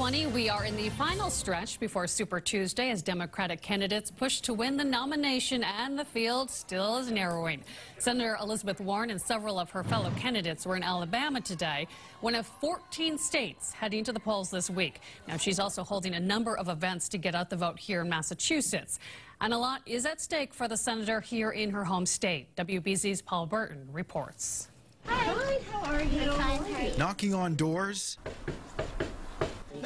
2020. We are in the final stretch before Super Tuesday as Democratic candidates push to win the nomination, and the field still is narrowing. Senator Elizabeth Warren and several of her fellow candidates were in Alabama today, one of 14 states heading to the polls this week. Now, she's also holding a number of events to get out the vote here in Massachusetts. And a lot is at stake for the senator here in her home state. WBZ's Paul Burton reports. Hi, how are you? Knocking on doors,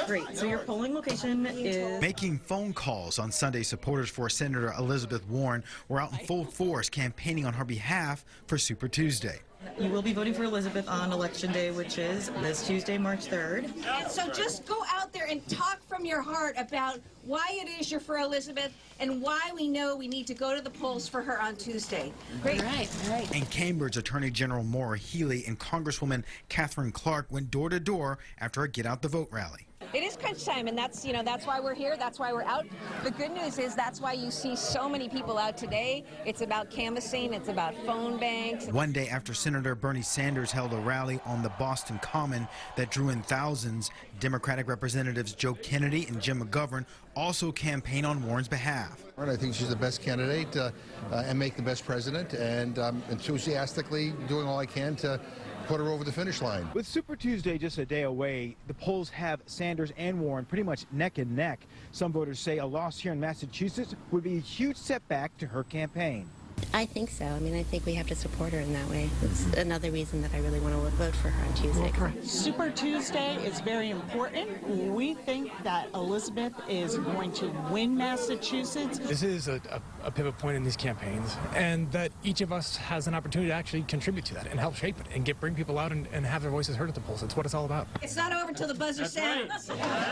Great. So your polling location is making phone calls on Sunday. Supporters for Senator Elizabeth Warren were out in full force campaigning on her behalf for Super Tuesday. you will be voting for Elizabeth on election day, which is this Tuesday, March 3rd. And so just go out there and talk from your heart about why it is you're for Elizabeth and why we know we need to go to the polls for her on Tuesday. Great. All right, all right. And Cambridge Attorney General Maura Healey and Congresswoman Katherine Clark went door to door after a Get Out the Vote rally. It is crunch time, and that's you know that's why we're here. That's why we're out. The good news is that's why you see so many people out today. It's about canvassing. It's about phone banks. One day after Senator Bernie Sanders held a rally on the Boston Common that drew in thousands, Democratic Representatives Joe Kennedy and Jim McGovern also campaigned on Warren's behalf. And I think she's the best candidate uh, uh, and make the best president, and I'm enthusiastically doing all I can to put her over the finish line. With Super Tuesday just a day away, the polls have Sanders and Warren pretty much neck and neck. Some voters say a loss here in Massachusetts would be a huge setback to her campaign. I think so. I mean, I think we have to support her in that way. It's another reason that I really want to vote for her on Tuesday. Super Tuesday is very important. We think that Elizabeth is going to win Massachusetts. This is a, a, a, pivot point in these campaigns, and that each of us has an opportunity to actually contribute to that and help shape it and get bring people out and, and have their voices heard at the polls. It's what it's all about. It's not over till the buzzer sounds.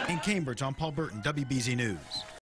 In Cambridge, I'm Paul Burton, WBZ News.